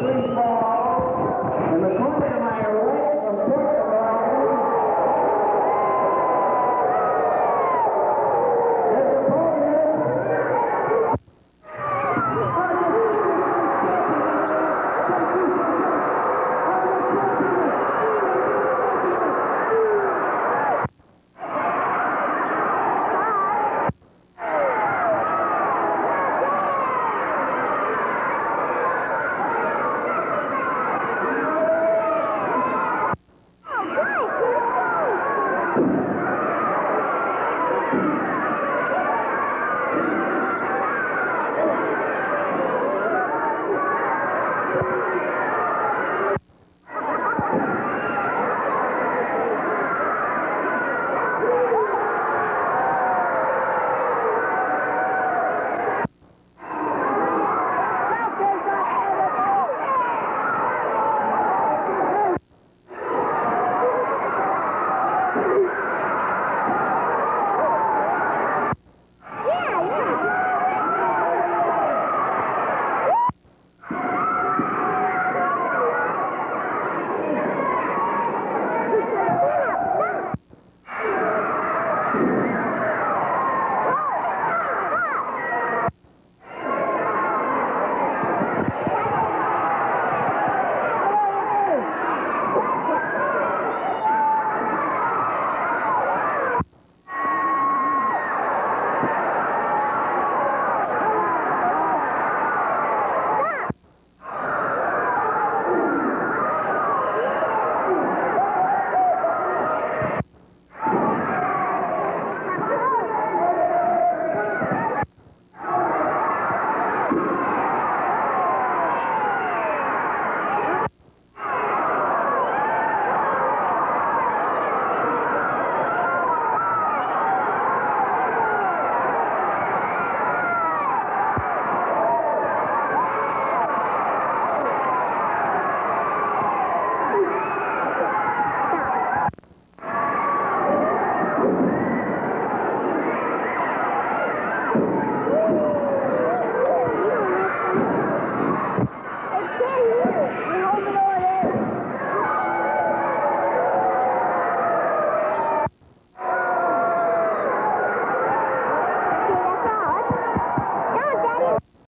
three balls. And the corner of my right